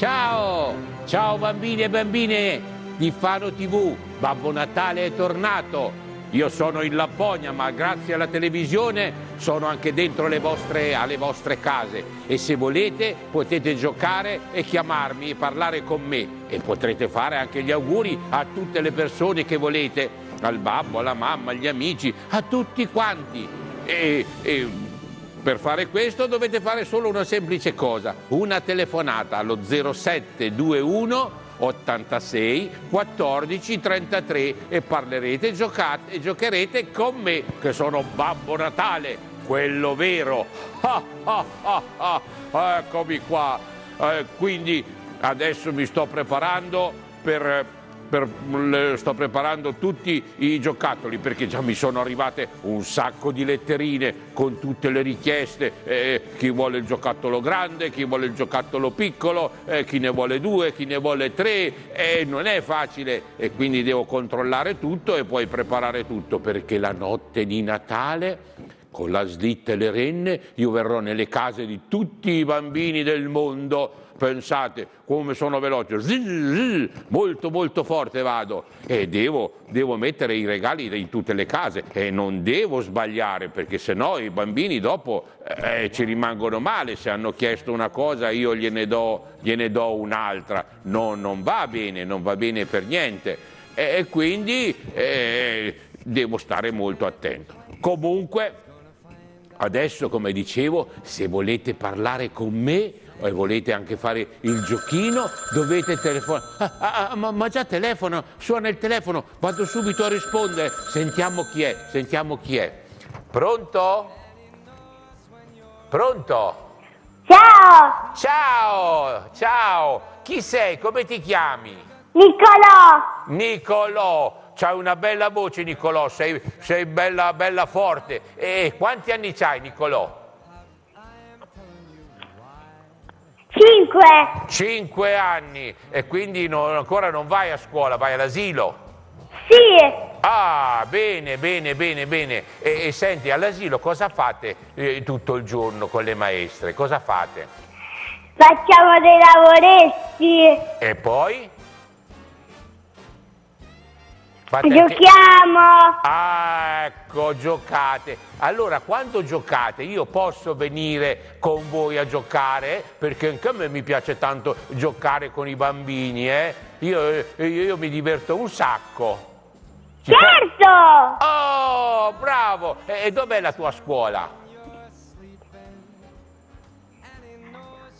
Ciao, ciao bambini e bambine di Fano TV, Babbo Natale è tornato. Io sono in Lapponia, ma grazie alla televisione sono anche dentro le vostre, alle vostre case. E se volete potete giocare e chiamarmi e parlare con me. E potrete fare anche gli auguri a tutte le persone che volete, al babbo, alla mamma, agli amici, a tutti quanti. E, e per fare questo dovete fare solo una semplice cosa, una telefonata allo 0721 86 14 33 e parlerete, giocate e giocherete con me che sono Babbo Natale, quello vero. Ah, ah, ah. Eccomi qua. Eh, quindi adesso mi sto preparando per per, sto preparando tutti i giocattoli perché già mi sono arrivate un sacco di letterine con tutte le richieste, eh, chi vuole il giocattolo grande, chi vuole il giocattolo piccolo, eh, chi ne vuole due, chi ne vuole tre, eh, non è facile e quindi devo controllare tutto e poi preparare tutto perché la notte di Natale con la slitta e le renne io verrò nelle case di tutti i bambini del mondo pensate come sono veloce, molto molto forte vado. E devo, devo, mettere i regali in tutte le case. E non devo sbagliare perché sennò i bambini dopo eh, ci rimangono male, se hanno chiesto una cosa io gliene do, gliene do un'altra, no, non va bene, non va bene per niente. E, e quindi eh, devo stare molto attento. Comunque, adesso come dicevo, se volete parlare con me e volete anche fare il giochino, dovete telefonare. Ah, ah, ah, ma, ma, già telefono, suona il telefono, vado subito a rispondere. Sentiamo chi è, sentiamo chi è. Pronto? Pronto? Ciao! Ciao, ciao! Chi sei? Come ti chiami? Nicolò! Nicolò! C'hai una bella voce Nicolò, sei, sei bella, bella forte. E quanti anni c'hai Nicolò? Cinque. Cinque anni e quindi non, ancora non vai a scuola, vai all'asilo? Sì. Ah, bene, bene, bene, bene. E, e senti, all'asilo cosa fate eh, tutto il giorno con le maestre? Cosa fate? Facciamo dei lavoretti. E poi? Fate Giochiamo! Anche... Ah, ecco, giocate. Allora, quando giocate, io posso venire con voi a giocare, perché anche a me mi piace tanto giocare con i bambini, eh? Io, io, io mi diverto un sacco. Ci certo! Oh, bravo! E dov'è la tua scuola?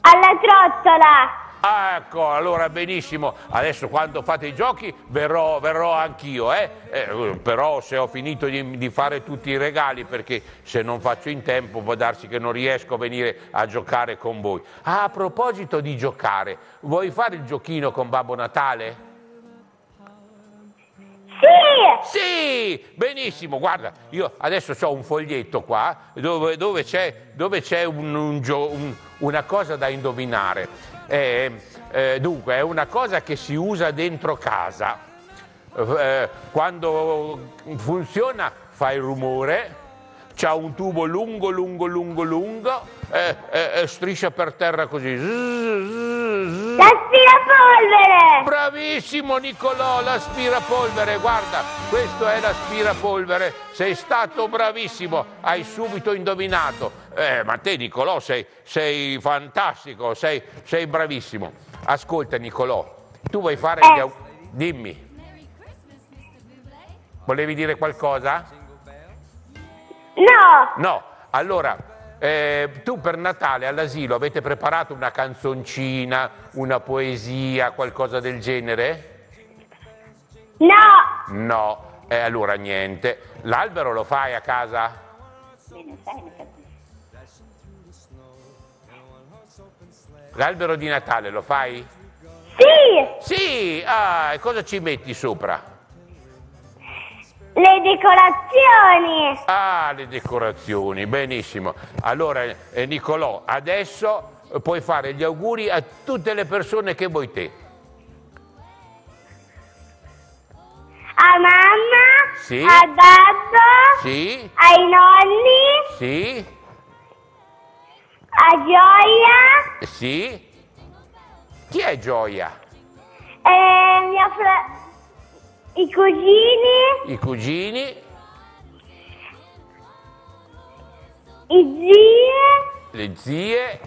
Alla trottola! Ah, ecco, allora benissimo. Adesso quando fate i giochi verrò, verrò anch'io, eh? eh? Però se ho finito di, di, fare tutti i regali, perché se non faccio in tempo può darsi che non riesco a venire a giocare con voi. Ah, a proposito di giocare, vuoi fare il giochino con Babbo Natale? Sì! Sì, benissimo, guarda, io adesso ho un foglietto qua dove, dove c'è, un, un, un, una cosa da indovinare. Eh, eh, dunque, è una cosa che si usa dentro casa. Eh, quando funziona fa il rumore, c'ha un tubo lungo, lungo, lungo, lungo e, e, e striscia per terra così. L'aspirapolvere! Bravissimo Nicolò, l'aspirapolvere, guarda, questo è l'aspirapolvere, sei stato bravissimo, hai subito indovinato. Eh, ma te Nicolò sei, sei fantastico, sei, sei, bravissimo. Ascolta Nicolò, tu vuoi fare eh. gli Dimmi. Volevi dire qualcosa? No! No, allora, eh, tu per Natale all'asilo avete preparato una canzoncina, una poesia, qualcosa del genere? No! No, eh, allora niente. L'albero lo fai a casa? L'albero di Natale lo fai? Sì! Sì! Ah, e cosa ci metti sopra? Le decorazioni! Ah, le decorazioni, benissimo. Allora, eh, Nicolò, adesso puoi fare gli auguri a tutte le persone che vuoi te. A mamma, sì. a babbo, sì. ai nonni, sì. a Gioia, sì. Chi è Gioia? Eh, mia fra- I cugini, I cugini, i zii le zie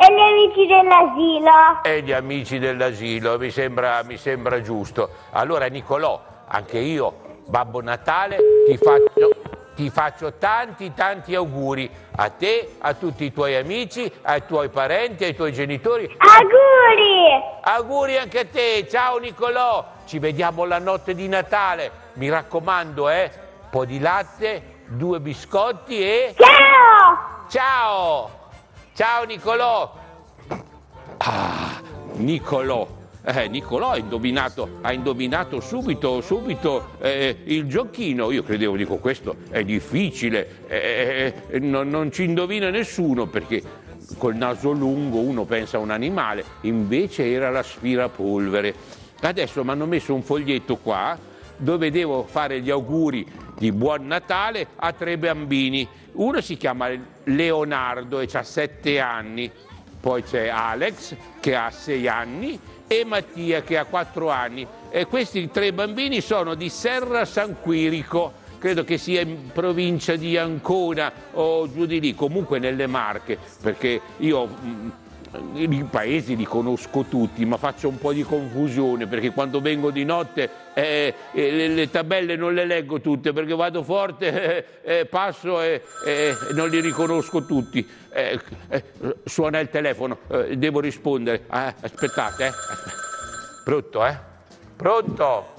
e gli amici dell'asilo. e gli amici dell'asilo, mi sembra, mi sembra giusto. Allora Nicolò, anche io, Babbo Natale, ti faccio, ti faccio tanti tanti auguri a te, a tutti i tuoi amici, ai tuoi parenti, ai tuoi genitori. Auguri! Auguri anche a te, ciao Nicolò, ci vediamo la notte di Natale, mi raccomando, eh, un po' di latte, due biscotti e... Ciao! Ciao! Ciao Nicolò! Ah, Nicolò! Eh, Nicolò ha indovinato, ha indovinato subito, subito eh, il giochino. Io credevo, dico, questo è difficile, eh, eh, non, non ci indovina nessuno perché col naso lungo uno pensa a un animale, invece era l'aspirapolvere. Adesso mi hanno messo un foglietto qua dove devo fare gli auguri di buon Natale a tre bambini. Uno si chiama Leonardo e ha sette anni, poi c'è Alex che ha sei anni e Mattia che ha quattro anni. E questi tre bambini sono di Serra San Quirico, credo che sia in provincia di Ancona o giù di lì, comunque nelle Marche, perché io mh, i paesi li conosco tutti, ma faccio un po' di confusione perché quando vengo di notte eh, eh, le, le tabelle non le leggo tutte perché vado forte, eh, eh, passo e non li riconosco tutti. Eh, suona il telefono, devo rispondere. Ah, aspettate. Pronto, eh? Pronto?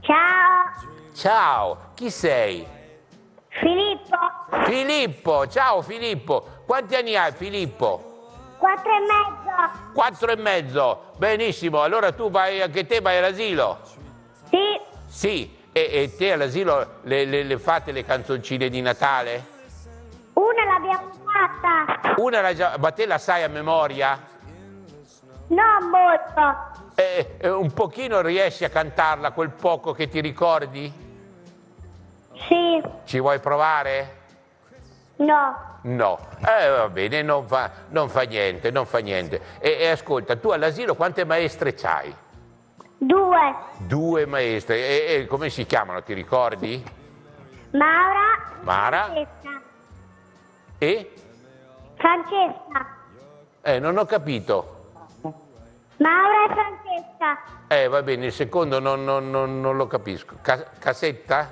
Ciao! Ciao, chi sei? Filippo, Filippo, ciao Filippo. Quanti anni hai Filippo? Quattro e mezzo. Quattro e mezzo, benissimo. Allora tu vai, anche te vai all'asilo? Sì, Sì, e, e te all'asilo le, le- le fate le canzoncine di Natale? una l'abbiamo fatta. Una la già, ma te la sai a memoria? Non molto. Eh, eh, un pochino riesci a cantarla, quel poco che ti ricordi? Sì, Ci vuoi provare? No. No, eh, va bene, non fa, non fa niente, non fa niente. E, e ascolta, tu all'asilo quante maestre c'hai? Due. Due maestre, e, e come si chiamano, ti ricordi? Maura. Mara? Francesca. E? Francesca. Eh, non ho capito. Maura e Francesca. Eh, va bene, il secondo non, non- non- non lo capisco. Ca- cassetta?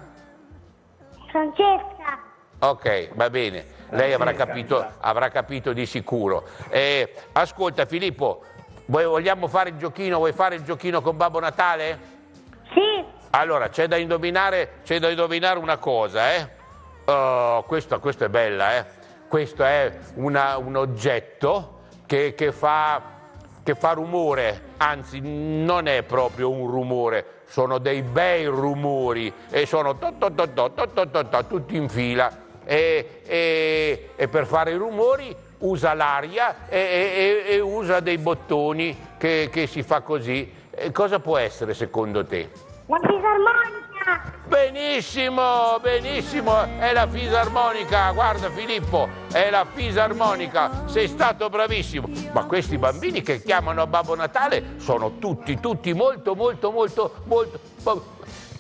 Francesca. Ok, va bene, lei avrà capito, avrà capito di sicuro. Eh, ascolta Filippo, vogliamo fare il giochino? Vuoi fare il giochino con Babbo Natale? Sì. Allora, c'è da indovinare, c'è da indovinare una cosa, eh? Oh, questa, questa, è bella, eh? Questo è una, un oggetto che, che, fa, che fa rumore, anzi non è proprio un rumore, sono dei bei rumori e sono to, to, to, tutti in fila e, e- e per fare i rumori usa l'aria e, e- usa dei bottoni che, che si fa così. Cosa può essere secondo te? la fisarmonica. Benissimo, benissimo, è la fisarmonica, guarda Filippo, è la fisarmonica, sei stato bravissimo. Ma questi bambini che chiamano Babbo Natale sono tutti, tutti molto, molto, molto, molto, mo-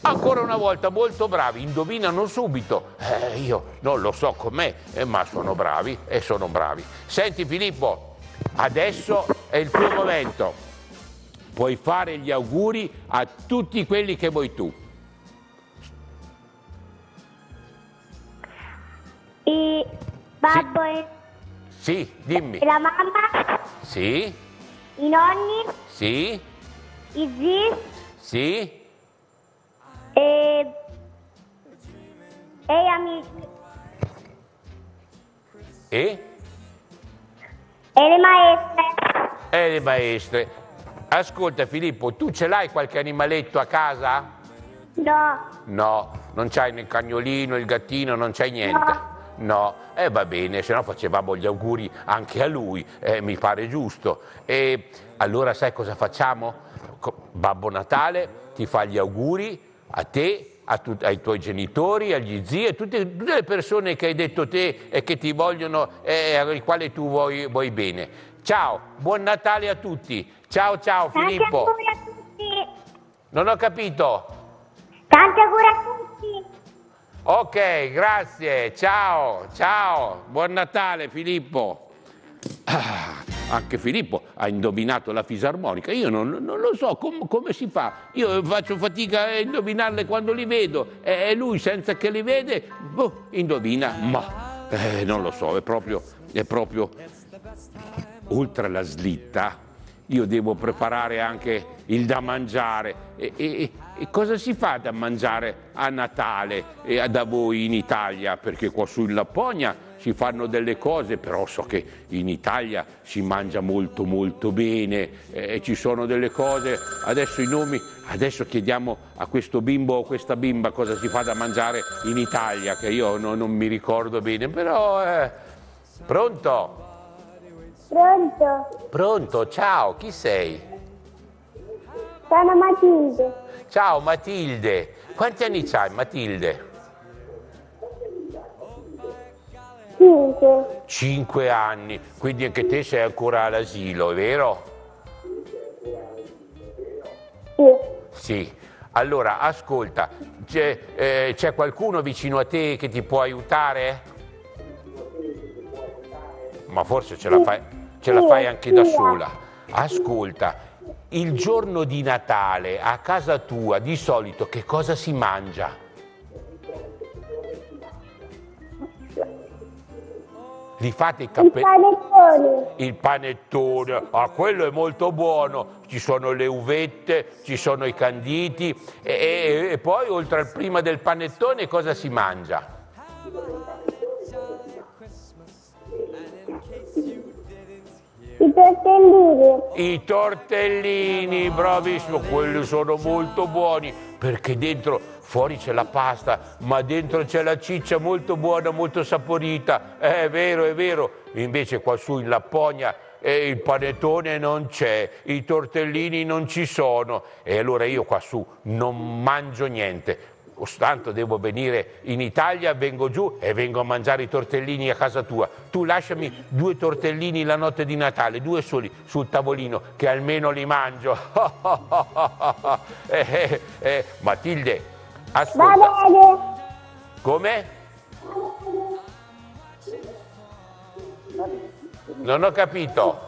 ancora una volta molto bravi, indovinano subito. Eh, io non lo so com'è, eh, ma sono bravi e sono bravi. Senti Filippo, adesso è il tuo momento. Puoi fare gli auguri a tutti quelli che vuoi tu. I babbo e, Sì, dimmi. e la mamma. Sì, I nonni. sì, I zii. sì, e, E le maestre. e le maestre. Ascolta Filippo, tu ce l'hai qualche animaletto a casa? No. No, non c'hai né il cagnolino, il gattino, non c'hai niente. No, e va bene, se no facevamo gli auguri anche a lui, eh, mi pare giusto. E allora sai cosa facciamo? Babbo Natale ti fa gli auguri a te, tut- ai tuoi genitori, agli zii, a tutte, tutte le persone che hai detto te e che ti vogliono e ai quali tu vuoi, vuoi bene. Ciao, buon Natale a tutti. Ciao ciao Tanti Filippo. auguri a tutti. Non ho capito. Tanti auguri a tutti. Ok, grazie. Ciao, ciao. Buon Natale Filippo. Anche Filippo ha indovinato la fisarmonica. Io non, non lo so com- come si fa. Io faccio fatica a indovinarle quando li vedo. E lui, senza che li vede, boh, indovina. Ma eh, non lo so, è proprio, è proprio oltre alla slitta, io devo preparare anche il da mangiare. E, e- e cosa si fa da mangiare a Natale e da voi in Italia? Perché qua su in Lapponia si fanno delle cose, però so che in Italia si mangia molto molto bene e ci sono delle cose, adesso i nomi, adesso chiediamo a questo bimbo o questa bimba cosa si fa da mangiare in Italia, che io no- non mi ricordo bene, però... eh, Pronto? Pronto? Pronto, ciao, chi sei? Sono Matilde. Ciao Matilde, quanti anni c'hai Matilde? Cinque. Cinque anni, quindi anche te sei ancora all'asilo, è vero? Sì. Sì. Allora, ascolta, c'è, eh, c'è qualcuno vicino a te che ti può aiutare? Ma forse ce la fai, ce la fai anche da sola. Ascolta, il giorno di Natale a casa tua di solito che cosa si mangia? Li fate i Il cappelli? panettone. Il panettone, ah, quello è molto buono, ci sono le uvette, ci sono i canditi e, e- e poi oltre al prima del panettone cosa si mangia? I tortellini. I tortellini, bravissimo, quelli sono molto buoni perché dentro, fuori c'è la pasta, ma dentro c'è la ciccia molto buona, molto saporita. È vero, è vero. Invece qua su in Lapponia eh, il panettone non c'è, i tortellini non ci sono e allora io qua su non mangio niente. Tanto devo venire in Italia, vengo giù e vengo a mangiare i tortellini a casa tua. Tu lasciami due tortellini la notte di Natale, due soli sul tavolino, che almeno li mangio. Eh, eh, eh, Matilde, ascolta, come? Non ho capito.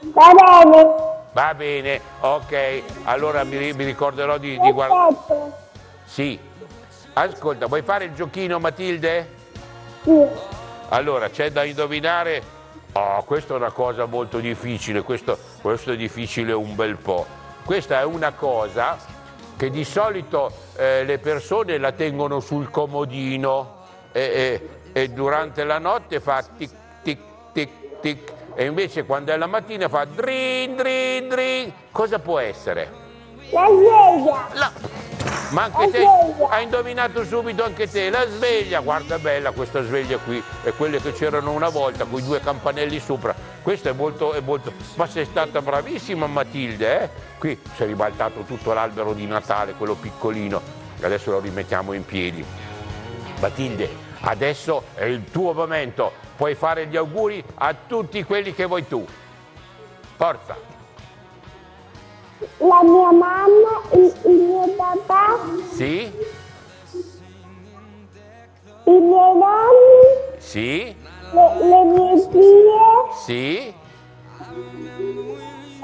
Va bene. Va bene, ok, allora mi, mi ricorderò di, di guardare. Sì. Ascolta, vuoi fare il giochino Matilde? Sì. Allora, c'è da indovinare. Oh, questa è una cosa molto difficile, questo, questo è difficile un bel po'. Questa è una cosa che di solito eh, le persone la tengono sul comodino e, e- e durante la notte fa tic tic tic tic e invece quando è la mattina fa drin drin drin. Cosa può essere? La sveglia. La- Ma anche te hai indovinato subito anche te, la sveglia, guarda bella questa sveglia qui, è quelle che c'erano una volta, con i due campanelli sopra. Questo è molto, è molto. Ma sei stata bravissima Matilde, eh? Qui si è ribaltato tutto l'albero di Natale, quello piccolino. Adesso lo rimettiamo in piedi. Matilde, adesso è il tuo momento, puoi fare gli auguri a tutti quelli che vuoi tu. Forza! La mia mamma, il, il mio papà, Sì? i miei nonni, Sì? le, le mie zie Sì?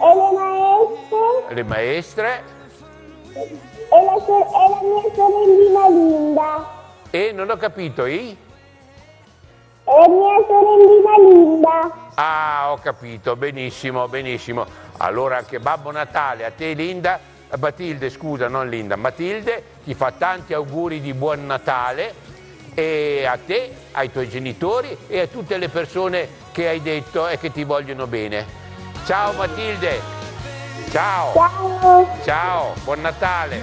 e le maestre Le maestre? e la, sor- e la mia sorellina Linda. E non ho capito, i? E la mia sorellina Linda. Ah, ho capito, benissimo, benissimo. Allora anche Babbo Natale, a te Linda, Matilde, scusa, non Linda, Matilde, ti fa tanti auguri di buon Natale e a te, ai tuoi genitori e a tutte le persone che hai detto e che ti vogliono bene. Ciao Matilde, ciao, Ciao. ciao, buon Natale.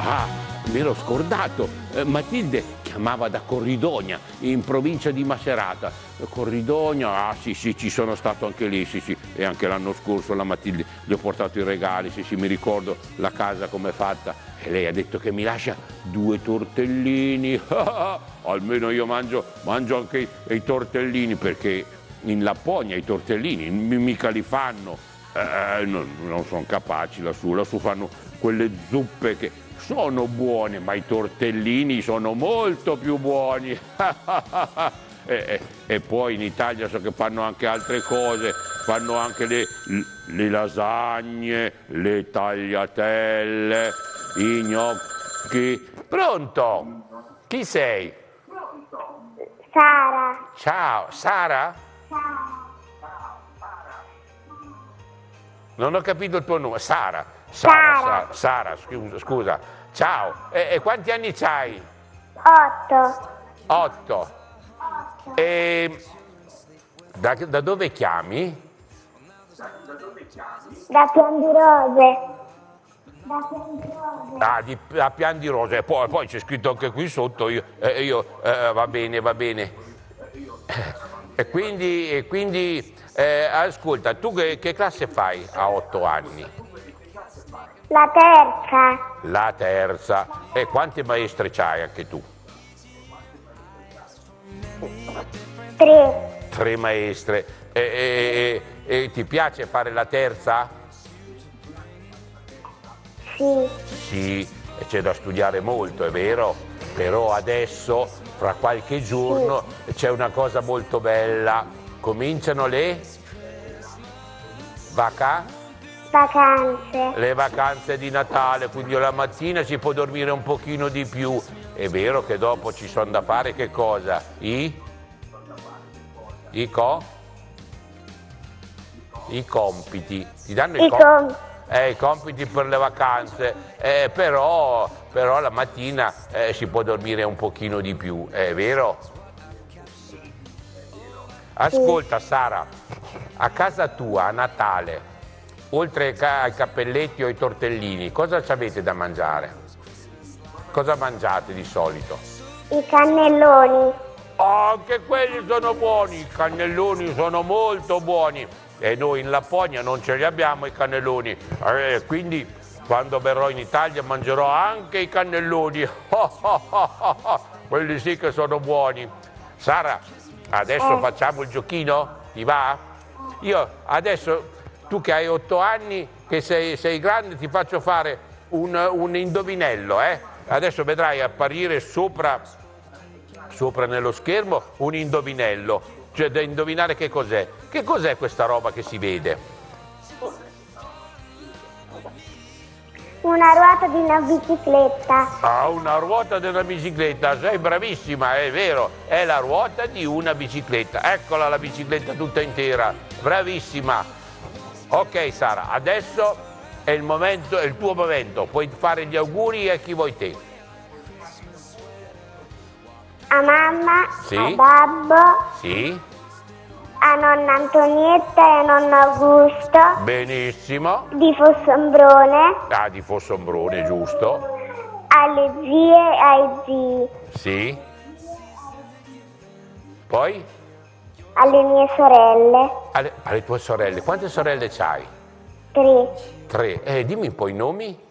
Ah, mi ero scordato. Eh, Matilde chiamava da Corridonia, in provincia di Macerata. Eh, Corridonia, ah sì, sì, ci sono stato anche lì, sì, sì. E anche l'anno scorso la Matilde gli ho portato i regali, sì, sì, mi ricordo la casa com'è fatta. E lei ha detto che mi lascia due tortellini. Almeno io mangio, mangio anche i, i tortellini perché in Lapponia i tortellini, mica li fanno, eh, non, non sono capaci lassù, lassù fanno quelle zuppe che sono buone, ma i tortellini sono molto più buoni. e, e- e poi in Italia so che fanno anche altre cose, fanno anche le, le lasagne, le tagliatelle, i gnocchi. Pronto? Chi sei? Sara, Ciao, Sara? Non ho capito il tuo nome. Sara. Sara, Sara. Sara, Sara, scusa, scusa. Ciao. E, e quanti anni c'hai? 8, Otto. E da, da dove chiami? da Piandirose. Da Piandirose. Ah, di, a Pian di Rosa. E poi, poi c'è scritto anche qui sotto. Io, eh, io, eh, va bene, va bene. E quindi, e quindi eh, ascolta, tu che, che classe fai a otto anni? La terza, La terza. E quante maestre c'hai anche tu? 3, Tre maestre. E, e- e- e ti piace fare la terza? sì, Sì, c'è da studiare molto, è vero, però adesso, fra qualche giorno, c'è una cosa molto bella. Cominciano le, vaca- vacanze. le vacanze di Natale, quindi la mattina si può dormire un pochino di più. È vero che dopo ci sono da fare che cosa? I? I co? I compiti. Ti danno i, I com- com- eh, i compiti per le vacanze, eh, però, però la mattina eh, si può dormire un pochino di più, è vero? Ascolta Sara, a casa tua a Natale, oltre ai cappelletti o ai tortellini, cosa ci avete da mangiare? Cosa mangiate di solito? I cannelloni. Oh, anche quelli sono buoni, i cannelloni sono molto buoni e noi in Lapponia non ce li abbiamo i cannelloni, Eh, quindi quando verrò in Italia mangerò anche i cannelloni, quelli sì che sono buoni. Sara, adesso Eh. facciamo il giochino? Ti va? Io adesso, tu che hai otto anni, che sei, sei grande, ti faccio fare un, un indovinello, eh? Adesso vedrai apparire sopra sopra nello schermo un indovinello, cioè da indovinare che cos'è. Che cos'è questa roba che si vede? Una ruota di una bicicletta. Ah, una ruota della bicicletta, sei bravissima, è vero, è la ruota di una bicicletta. Eccola la bicicletta tutta intera, bravissima. Ok Sara, adesso è il momento, è il tuo momento, puoi fare gli auguri a chi vuoi te. A mamma, Sì. a babbo, Sì? a nonna Antonietta e a nonno Augusto Benissimo. di Fossombrone, Ah, di Fossombrone, giusto? alle zie e ai zii, Sì. Poi? Alle mie sorelle, Alle, alle tue sorelle, quante sorelle c'hai? tre, Tre. Eh, dimmi un po' i nomi.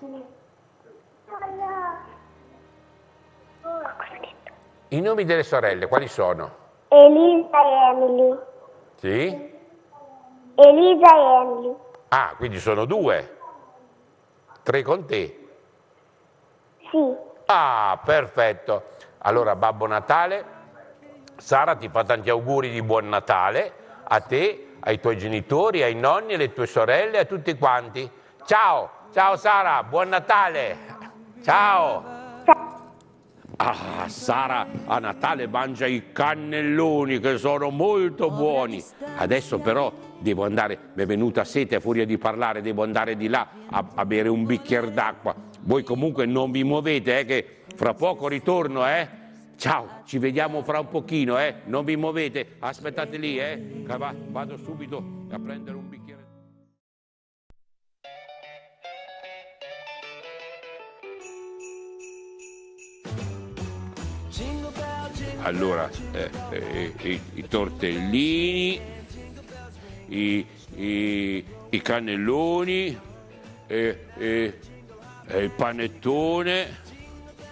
I nomi delle sorelle, quali sono? Elisa e Emily, Sì? Elisa e Emily, Ah, quindi sono due. Tre con te. sì, Ah, perfetto. Allora, Babbo Natale, Sara ti fa tanti auguri di buon Natale a te, ai tuoi genitori, ai nonni, alle tue sorelle, a tutti quanti. Ciao, ciao Sara, buon Natale. Ciao. Ah, Sara a Natale mangia i cannelloni che sono molto buoni. Adesso però devo andare, mi è venuta sete a furia di parlare, devo andare di là a, a bere un bicchiere d'acqua. Voi comunque non vi muovete, eh, che fra poco ritorno, eh? Ciao, ci vediamo fra un pochino, eh? Non vi muovete, aspettate lì, eh? Vado subito a prendere un bicchiere. Allora, eh, eh, i, i tortellini, i, i- i cannelloni, eh, eh, eh, il panettone,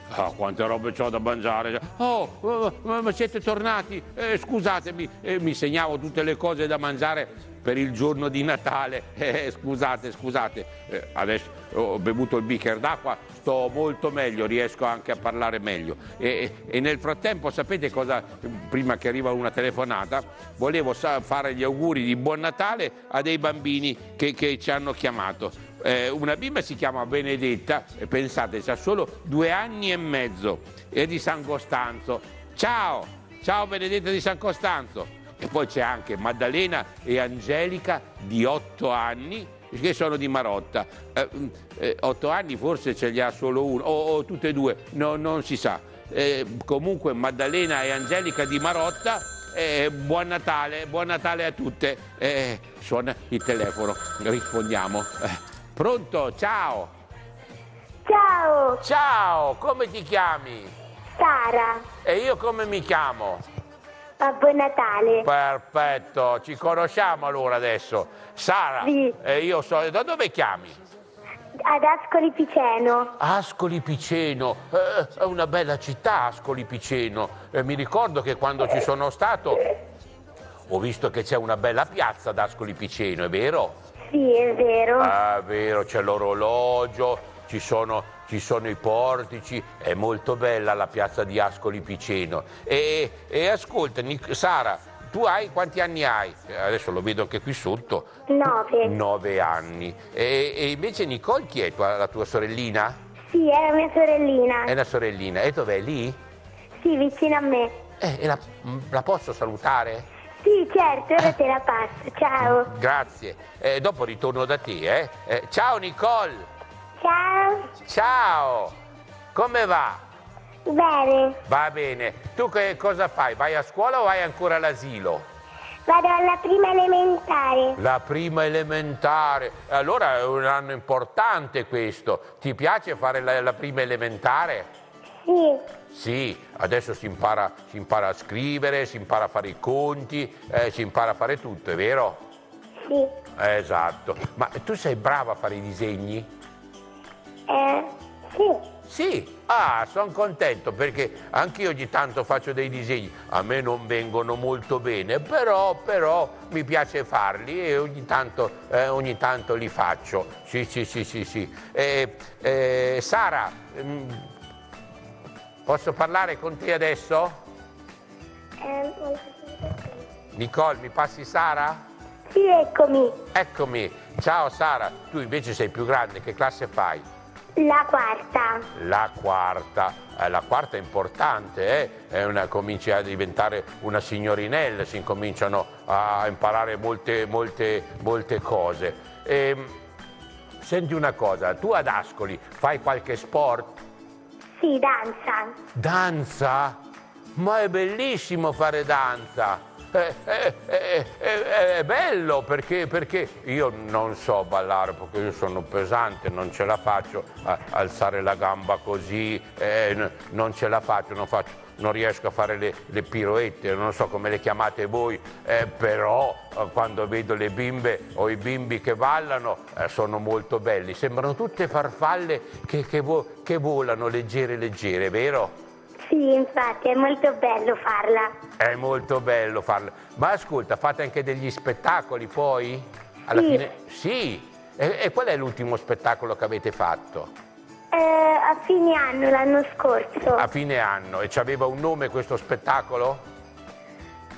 Ah, quante robe c'ho da mangiare. Oh, ma siete tornati? Eh, scusatemi, eh, mi segnavo tutte le cose da mangiare per il giorno di Natale. Eh, scusate, scusate. Eh, adesso ho bevuto il bicchiere d'acqua, sto molto meglio, riesco anche a parlare meglio. E, e nel frattempo, sapete cosa? Prima che arriva una telefonata, volevo fare gli auguri di buon Natale a dei bambini che, che ci hanno chiamato eh, una bimba si chiama Benedetta, e pensate, ha solo due anni e mezzo, è di San Costanzo. Ciao, ciao Benedetta di San Costanzo. E poi c'è anche Maddalena e Angelica di otto anni che sono di Marotta. Eh, eh, otto anni forse ce li ha solo uno, o, o tutte e due, no, non si sa. Eh, comunque Maddalena e Angelica di Marotta eh, buon Natale, buon Natale a tutte. Eh, suona il telefono, rispondiamo. Eh. Pronto? Ciao. Ciao. Ciao, come ti chiami? Sara. E io come mi chiamo? Babbo Natale. Perfetto, ci conosciamo allora adesso. Sara, sì. e io so, da dove chiami? Ad Ascoli Piceno. Ascoli Piceno, eh, è una bella città Ascoli Piceno. Eh, mi ricordo che quando ci sono stato ho visto che c'è una bella piazza ad Ascoli Piceno, è vero? Sì, è vero. Ah, vero, c'è l'orologio, ci sono, ci sono, i portici, è molto bella la piazza di Ascoli Piceno. E, e ascolta, Sara, tu hai quanti anni hai? Adesso lo vedo anche qui sotto. Nove. Nove anni. E, e invece Nicole chi è tua, la tua sorellina? Sì, è la mia sorellina. È una sorellina. E dov'è lì? Sì, vicino a me. Eh, la, la posso salutare? Sì, certo, ora te la passo. Ciao. Grazie. Eh, dopo ritorno da te, eh? eh? Ciao Nicole. Ciao. Ciao. Come va? Bene. Va bene. Tu che cosa fai? Vai a scuola o vai ancora all'asilo? Vado alla prima elementare. La prima elementare. Allora è un anno importante questo. Ti piace fare la, la prima elementare? Sì. Sì, adesso si impara, si impara, a scrivere, si impara a fare i conti, eh, si impara a fare tutto, è vero? Sì. esatto. Ma tu sei brava a fare i disegni? Eh, sì. Sì, ah, sono contento perché anch'io ogni tanto faccio dei disegni, a me non vengono molto bene, però, però mi piace farli e ogni tanto, eh, ogni tanto li faccio. Sì, sì, sì, sì, sì. Eh, eh, Sara, mh, mm, Posso parlare con te adesso? Eh, Nicole, mi passi Sara? Sì, eccomi. Eccomi. Ciao Sara, tu invece sei più grande, che classe fai? La quarta. La quarta. Eh, la quarta è importante, eh? È una, cominci a diventare una signorinella, si incominciano a imparare molte, molte, molte cose. E, ehm, senti una cosa, tu ad Ascoli fai qualche sport? Sì, danza. Danza? Ma è bellissimo fare danza. È, è, è, è bello perché, perché, io non so ballare perché io sono pesante, non ce la faccio alzare la gamba così, eh, non ce la faccio, non faccio non riesco a fare le, le piroette, non so come le chiamate voi, eh, però eh, quando vedo le bimbe o i bimbi che ballano eh, sono molto belli, sembrano tutte farfalle che, che, vo che volano leggere leggere, vero? Sì, infatti è molto bello farla. È molto bello farla. Ma ascolta, fate anche degli spettacoli poi? Alla sì. fine? Sì. E, e qual è l'ultimo spettacolo che avete fatto? Eh, a fine anno, l'anno scorso. A fine anno. E aveva un nome questo spettacolo?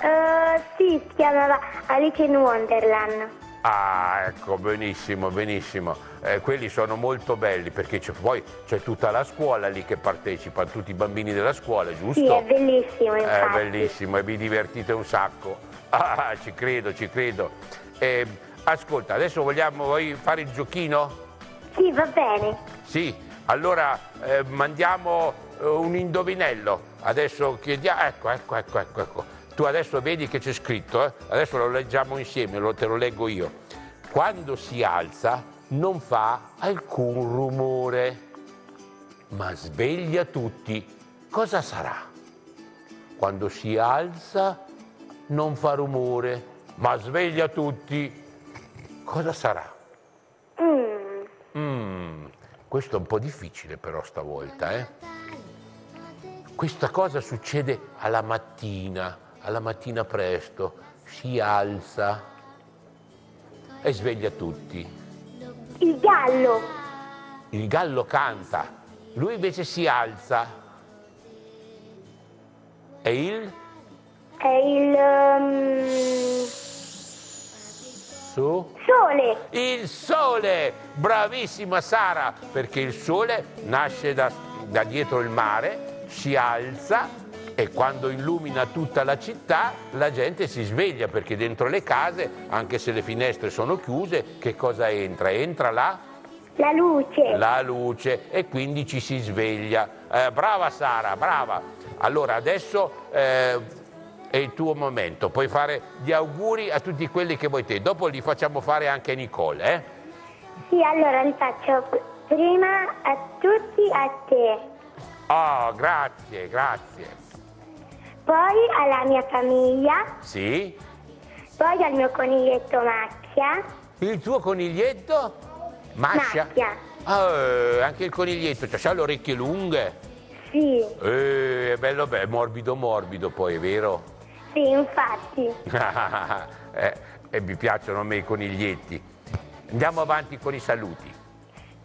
Uh, sì, si chiamava Alice in Wonderland. Ah, ecco, benissimo, benissimo. Eh, quelli sono molto belli perché c'è, poi c'è tutta la scuola lì che partecipa, tutti i bambini della scuola, giusto? Sì, è bellissimo, infatti. È bellissimo e vi divertite un sacco. Ah, ci credo, ci credo. Eh, ascolta, adesso vogliamo fare il giochino? Sì, va bene. Sì, allora eh, mandiamo eh, un indovinello. Adesso chiediamo. Ecco, ecco, ecco, ecco, ecco. Tu adesso vedi che c'è scritto, eh? adesso lo leggiamo insieme, lo, te lo leggo io. Quando si alza non fa alcun rumore, ma sveglia tutti. Cosa sarà? Quando si alza non fa rumore, ma sveglia tutti. Cosa sarà? Mm. Mm. Questo è un po' difficile però stavolta, eh? questa cosa succede alla mattina, alla mattina presto, si alza e sveglia tutti. Il gallo. Il gallo canta, lui invece si alza. E il? È il... um, Su? sole. Il sole! Bravissima Sara, perché il sole nasce da, da dietro il mare, si alza e quando illumina tutta la città la gente si sveglia perché dentro le case, anche se le finestre sono chiuse, che cosa entra? Entra la, La luce. la luce e quindi ci si sveglia. Eh, brava Sara, brava. Allora adesso eh, è il tuo momento, puoi fare gli auguri a tutti quelli che vuoi te, dopo li facciamo fare anche a Nicole. Eh? Sì, allora li faccio prima a tutti a te, Oh, grazie, grazie. poi alla mia famiglia, Sì? poi al mio coniglietto Macchia. Il tuo coniglietto? Mascia? Macchia. Ah, anche il coniglietto, c'ha le orecchie lunghe. Sì, Eh, è bello, beh, morbido, morbido poi, è vero? Sì, infatti. eh, e mi piacciono a me i coniglietti. Andiamo avanti con i saluti.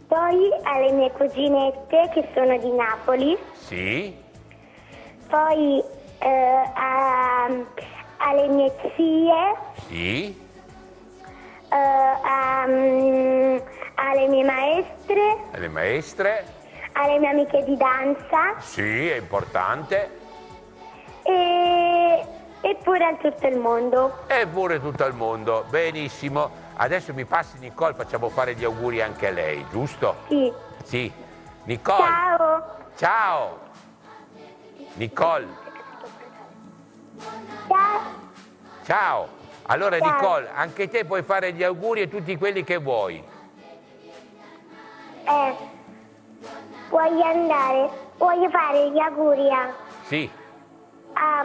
Poi alle mie cuginette che sono di Napoli, Sì? poi eh, a- alle mie zie, Sì? eh, a- mm, alle mie maestre, Le maestre? alle mie amiche di danza Sì, è importante. e, e pure a tutto il mondo. E pure tutto il mondo. Benissimo. Adesso mi passi Nicole, facciamo fare gli auguri anche a lei, giusto? Sì. Sì. Nicole. Ciao. Ciao. Nicole. Ciao. Ciao. Allora Ciao. Nicole, anche te puoi fare gli auguri a tutti quelli che vuoi. Eh, vuoi andare? Voglio fare gli auguri a, Sì. A,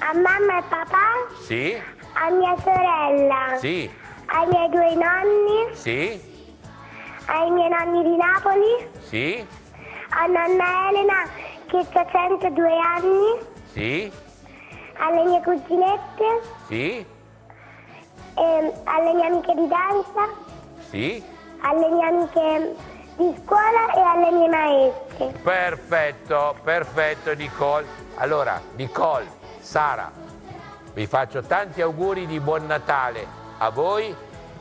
a mamma e papà, Sì? a mia sorella, Sì? ai miei due nonni, Sì? ai miei nonni di Napoli, Sì? a nonna Elena che ha 102 anni, Sì? alle mie cuginette, Sì? e alle mie amiche di danza, Sì? alle mie amiche di scuola e alle mie maestre. Perfetto, perfetto Nicole. Allora, Nicole, Sara, vi faccio tanti auguri di buon Natale a voi,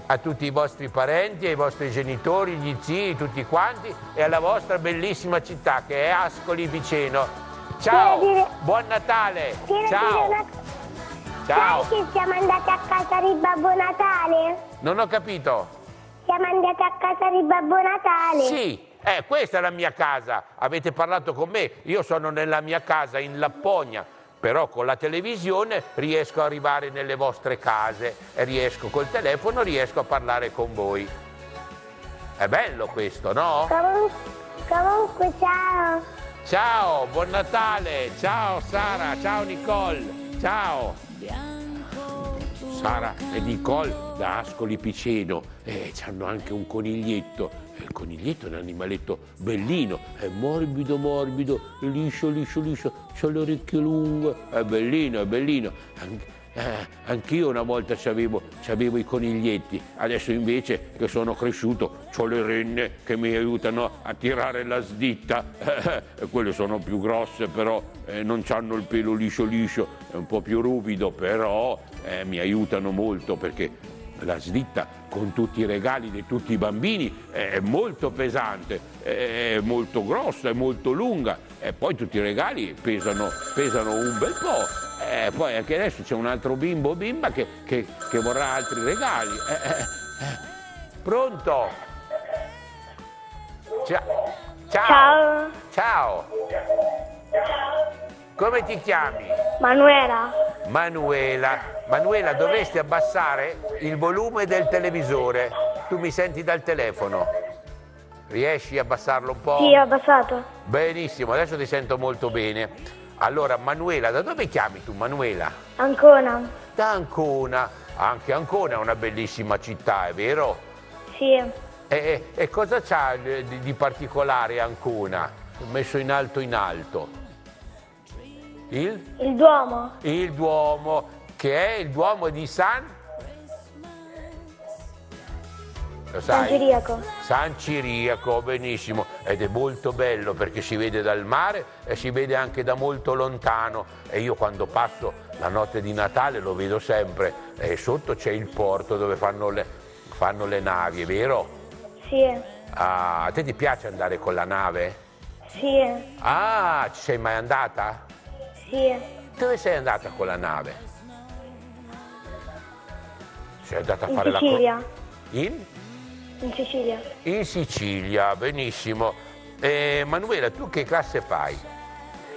a tutti i vostri parenti, ai vostri genitori, gli zii, tutti quanti e alla vostra bellissima città che è Ascoli Viceno. Ciao, dire- buon Natale. Ciao, una- ciao. Sai che siamo andati a casa di Babbo Natale? Non ho capito. Siamo andati a casa di Babbo Natale. Sì, eh, questa è la mia casa. Avete parlato con me. Io sono nella mia casa in Lapponia, però con la televisione riesco ad arrivare nelle vostre case e riesco col telefono riesco a parlare con voi. È bello questo, no? Comun- comunque, ciao. Ciao, buon Natale. Ciao Sara, ciao Nicole. Ciao. Sara e Nicole da Ascoli Piceno eh, hanno anche un coniglietto. Eh, Il coniglietto è un animaletto bellino, è morbido, morbido, liscio, liscio, liscio, ha le orecchie lunghe, è bellino, è bellino. An- eh, anch'io una volta c'avevo, c'avevo i coniglietti, adesso invece che sono cresciuto ho le renne che mi aiutano a tirare la sditta. Quelle sono più grosse però eh, non hanno il pelo liscio liscio, è un po' più ruvido, però eh, mi aiutano molto perché la slitta con tutti i regali di tutti i bambini è molto pesante, è molto grossa, è molto lunga e poi tutti i regali pesano, pesano un bel po'. E poi anche adesso c'è un altro bimbo o bimba che, che- che vorrà altri regali. Eh, eh, eh. Pronto? Cia- Ciao. Ciao. Ciao. Come ti chiami? Manuela. Manuela, Manuela dovresti abbassare il volume del televisore. Tu mi senti dal telefono? Riesci a abbassarlo un po'? Sì, ho abbassato. Benissimo, adesso ti sento molto bene. Allora, Manuela, da dove chiami tu, Manuela? Ancora. Da Ancona. Anche Ancona è una bellissima città, è vero? Sì. E, e- e cosa c'ha di, di particolare Ancona? Messo in alto in alto. Il? Il Duomo. Il Duomo, che è il Duomo di San... Lo San sai? Ciriaco. San Ciriaco, benissimo, ed è molto bello perché si vede dal mare e si vede anche da molto lontano e io quando passo la notte di Natale lo vedo sempre e sotto c'è il porto dove fanno le, fanno le navi, è vero? Sì. Ah, a te ti piace andare con la nave? Sì. Ah, ci sei mai andata? Sì. Dove sei andata con la nave? Sei andata a In fare Sicilia. la... In? In Sicilia. In Sicilia, benissimo. Eh, Manuela, tu che classe fai?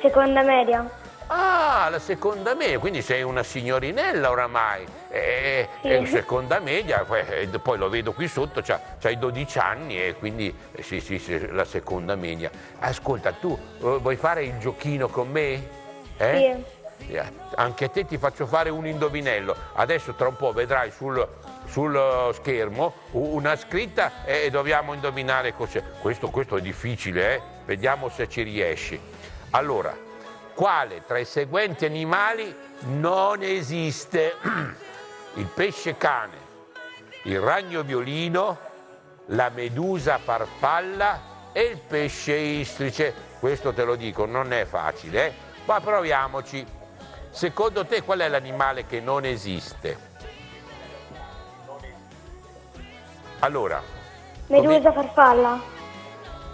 Seconda media. Ah, la seconda media, quindi sei una signorinella oramai. Eh, Sì. eh, seconda media, poi, lo vedo qui sotto, c'hai 12 anni e quindi sì, sì, sì, la seconda media. Ascolta, tu eh, vuoi fare il giochino con me? Eh? Eh, Anche a te ti faccio fare un indovinello. Adesso tra un po' vedrai sul, sul eh, schermo una scritta e dobbiamo indovinare cos'è. Questo, questo è difficile, eh? Vediamo se ci riesci. Allora, quale tra i seguenti animali non esiste? Il pesce cane, il ragno violino, la medusa farfalla e il pesce istrice. Questo te lo dico, non è facile, eh? Ma proviamoci. Secondo te qual è l'animale che non esiste? Allora, Medusa farfalla.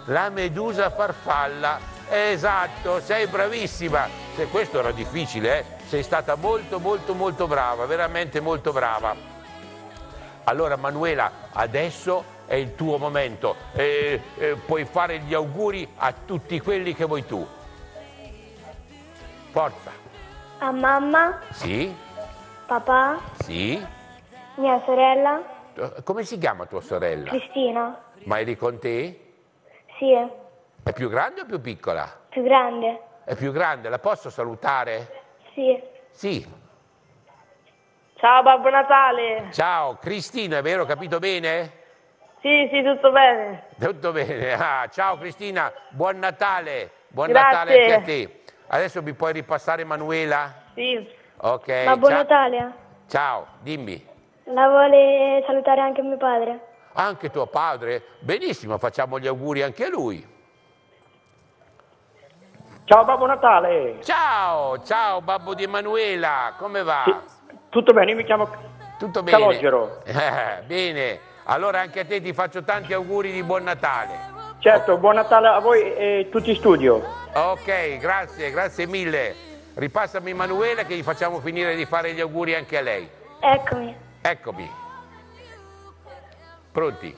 la medusa farfalla, esatto, sei bravissima. Se questo era difficile, eh? sei stata molto molto molto brava, veramente molto brava. Allora Manuela, adesso è il tuo momento, Eh, eh, puoi fare gli auguri a tutti quelli che vuoi tu. Forza, A mamma, sì, papà, sì. mia sorella, Eh, Come si chiama tua sorella? Cristina. Ma eri con te? Sì. È più grande o più piccola? Più grande. È più grande, la posso salutare? Sì. Sì. Ciao Babbo Natale! Ciao, Cristina, è vero? Capito bene? Sì, sì, tutto bene. Tutto bene. Ah, ciao Cristina, buon Natale. Buon Grazie. Natale anche a te. Adesso mi puoi ripassare Manuela? Sì. Ok. Babbo ciao. Natale. Ciao, dimmi. La vuole salutare anche mio padre. Anche tuo padre? Benissimo, facciamo gli auguri anche a lui. Ciao Babbo Natale! Ciao, ciao babbo di Emanuela, come va? Sì, tutto bene, io mi chiamo Tutto bene? Calogero. Bene, allora anche a te ti faccio tanti auguri di buon Natale. Certo, buon Natale a voi e tutti in studio. Ok, grazie, grazie mille. Ripassami Emanuela che gli facciamo finire di fare gli auguri anche a lei. Eccomi. Eccomi. Pronti?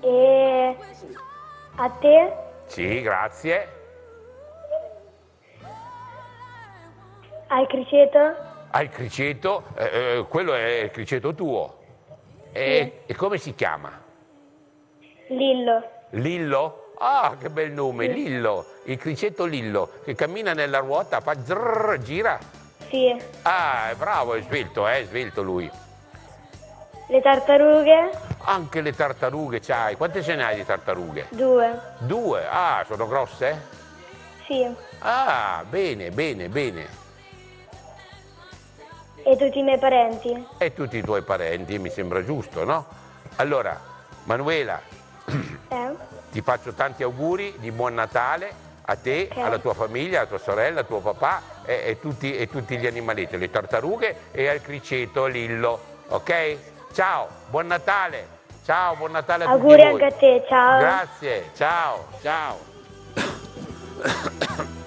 E a te, Sì, grazie. al criceto, Al criceto, eh, eh, quello è il criceto tuo. E, e come si chiama? Lillo. Lillo? Ah, che bel nome, Lillo. Il criceto Lillo, che cammina nella ruota, fa zrrr, gira. Sì. Ah, è bravo, è svelto, eh, è svelto lui. Le tartarughe, Anche le tartarughe c'hai. Quante ce ne hai di tartarughe? due. Due. Ah, sono grosse? Sì. Ah, bene, bene, bene. E tutti i miei parenti. E tutti i tuoi parenti, mi sembra giusto, no? Allora, Manuela, Eh? ti faccio tanti auguri di buon Natale a te, Ok. alla tua famiglia, alla tua sorella, a tuo papà e, e tutti, e tutti gli animaletti, le tartarughe e al criceto Lillo, ok? Ciao, buon Natale! Ciao, buon Natale a Auguri tutti voi. anche a te, ciao. Grazie, ciao, ciao.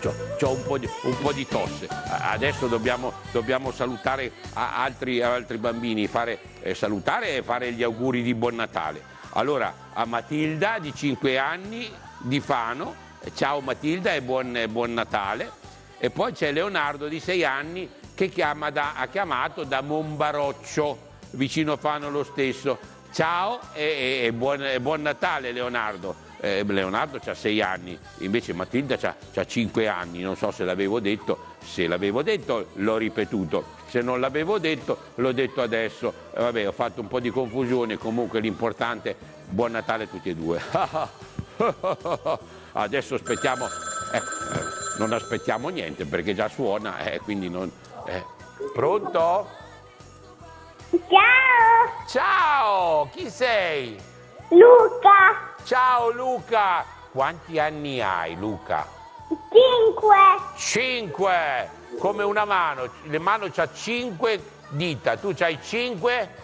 C'ho, c'ho un, po di, un po' di tosse. Adesso dobbiamo, dobbiamo salutare a- altri, altri bambini, fare, eh, salutare e fare gli auguri di buon Natale. Allora, a Matilda di 5 anni di Fano, ciao Matilda e buon, buon Natale. E poi c'è Leonardo di 6 anni che da- ha chiamato da Monbaroccio, vicino Fano lo stesso. Ciao e, e- e buon, e buon Natale Leonardo. Eh, Leonardo ha 6 anni, invece Matilda ha 5 anni, non so se l'avevo detto, se l'avevo detto l'ho ripetuto, se non l'avevo detto l'ho detto adesso. Eh, vabbè, ho fatto un po' di confusione, comunque l'importante, buon Natale a tutti e due. Adesso aspettiamo Eh, eh, non aspettiamo niente perché già suona, eh, quindi non... eh. Pronto? Ciao, Ciao, chi sei? Luca. Ciao Luca! Quanti anni hai Luca? Cinque. Cinque! Come una mano, le mano c'ha cinque dita, tu c'hai cinque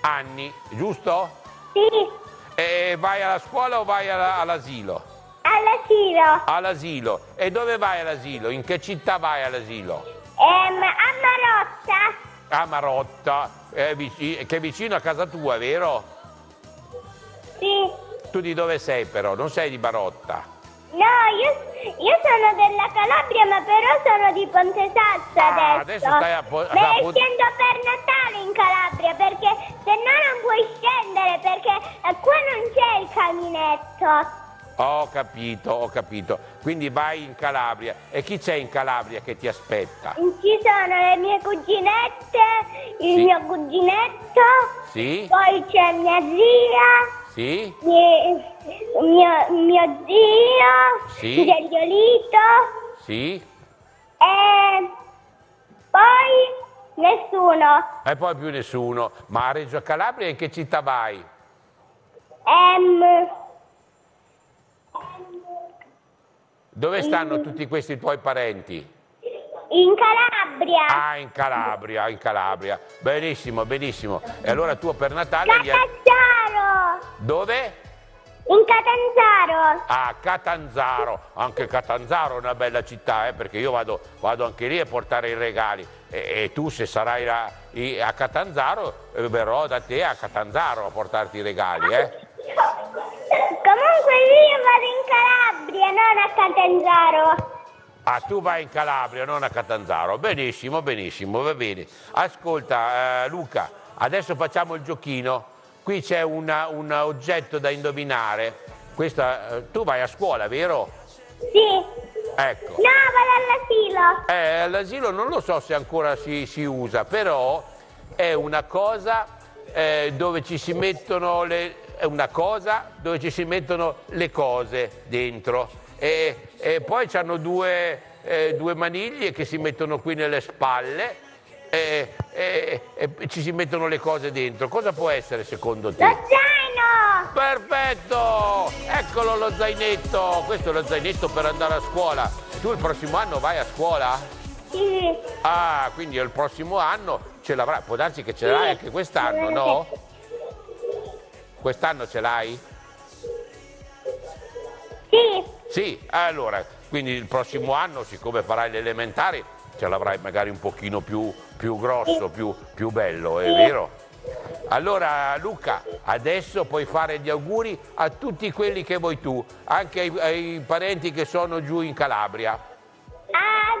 anni, giusto? Sì, E vai alla scuola o vai alla- all'asilo? all'asilo. All'asilo. E dove vai all'asilo? In che città vai all'asilo? Ehm, a Marotta. A Marotta, è vici- che è vicino a casa tua, vero? Sì. Tu di dove sei però? Non sei di Marotta? No, io, io sono della Calabria, ma però sono di Ponte Salsa Ah, adesso. adesso stai a Po- Me a ne Ponte- scendo per Natale in Calabria, perché se no non puoi scendere, perché qua non c'è il caminetto. Ho capito, ho capito. Quindi vai in Calabria. E chi c'è in Calabria che ti aspetta? Ci sono le mie cuginette, il Sì. mio cuginetto, Sì? poi c'è mia zia, Sì? mie- mio, mio zio, Sì. Geriolito, Sì? e poi nessuno. E poi più nessuno. Ma a Reggio Calabria in che città vai? Ehm, Dove stanno tutti questi tuoi parenti? In Calabria, Ah, in Calabria, in Calabria. Benissimo, benissimo. E allora tu per Natale... Catanzaro, Dove? in Catanzaro. A Catanzaro, anche Catanzaro è una bella città, eh, perché io vado, vado anche lì a portare i regali e, e tu se sarai i- a Catanzaro eh, verrò da te a Catanzaro a portarti i regali. Eh. Comunque io vado in Calabria, non a Catanzaro. Ah, tu vai in Calabria, non a Catanzaro. Benissimo, benissimo, va bene. Ascolta, eh, Luca, adesso facciamo il giochino. Qui c'è un oggetto da indovinare. Questa, eh, tu vai a scuola, vero? Sì. Ecco. No, vado all'asilo. Eh, all'asilo non lo so se ancora si, si usa, però è una cosa eh, dove ci si mettono le, è una cosa dove ci si mettono le cose dentro. E, e poi hanno due, eh, due maniglie che si mettono qui nelle spalle e, e- e ci si mettono le cose dentro. Cosa può essere secondo Lo te? zaino. Perfetto! Eccolo lo zainetto! Questo è lo zainetto per andare a scuola. Tu il prossimo anno vai a scuola? Sì. Ah, quindi il prossimo anno ce l'avrai. Può darsi che ce l'hai anche quest'anno, no? Quest'anno ce l'hai? Sì. Sì, allora, quindi il prossimo anno, siccome farai le elementari, ce l'avrai magari un pochino più, più grosso, più, più bello, è vero? Allora Luca, adesso puoi fare gli auguri a tutti quelli che vuoi tu, anche ai, ai parenti che sono giù in Calabria. A-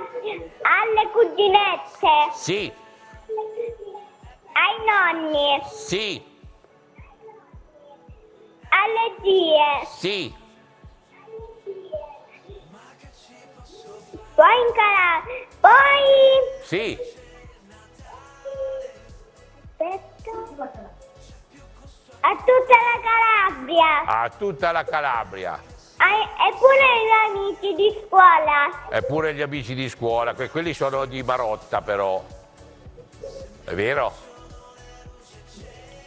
alle cuginette, Sì, ai nonni, sì, alle zie, sì. Poi in Calabria, poi... Sì, Aspetta. A tutta la Calabria, a tutta la Calabria. ai- e pure ai miei amici di scuola. Eppure gli amici di scuola, que- quelli sono di Marotta però. È vero?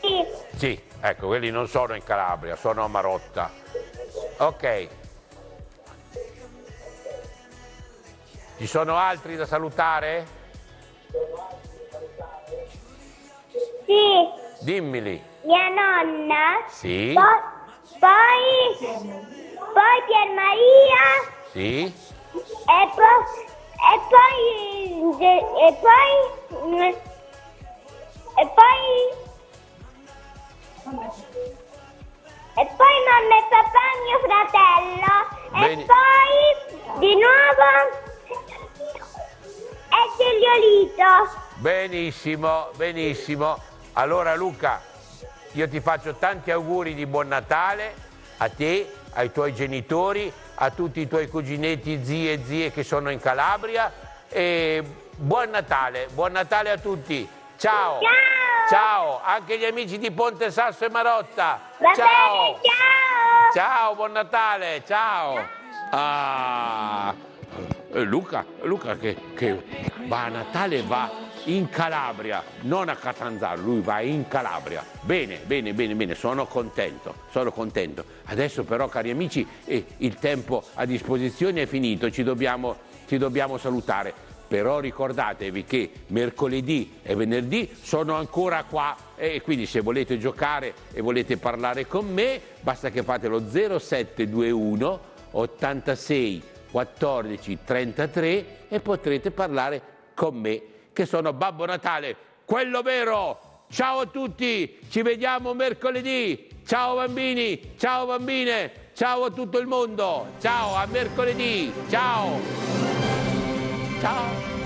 Sì. Sì, ecco, quelli non sono in Calabria, sono a Marotta. Ok. Ci sono altri da salutare? Sì. Dimmili. Mia nonna. Sì, Po- poi, poi Pier Maria sì, e, po- e poi e poi mm, e poi e poi mamma e papà mio fratello Bene. e poi di nuovo e Giuliolito benissimo, benissimo. Allora Luca, io ti faccio tanti auguri di buon Natale a te, ai tuoi genitori, a tutti i tuoi cuginetti, zie e zie che sono in Calabria e buon Natale, buon Natale a tutti. Ciao! Ciao! Ciao, anche gli amici di Ponte Sasso e Marotta. ciao! bene ciao Ciao, buon Natale, ciao! Ah, eh, Luca, Luca che, che va a Natale va in Calabria, non a Catanzaro, lui va in Calabria. Bene, bene, bene, bene, sono contento, sono contento. Adesso però, cari amici, eh, il tempo a disposizione è finito, ci dobbiamo, ci dobbiamo salutare. Però ricordatevi che mercoledì e venerdì sono ancora qua e quindi se volete giocare e volete parlare con me basta che fate lo 0721 86 14 33 e potrete parlare con me che sono Babbo Natale, quello vero. Ciao a tutti, ci vediamo mercoledì. Ciao bambini, ciao bambine, ciao a tutto il mondo. Ciao, a mercoledì. Ciao. Ciao.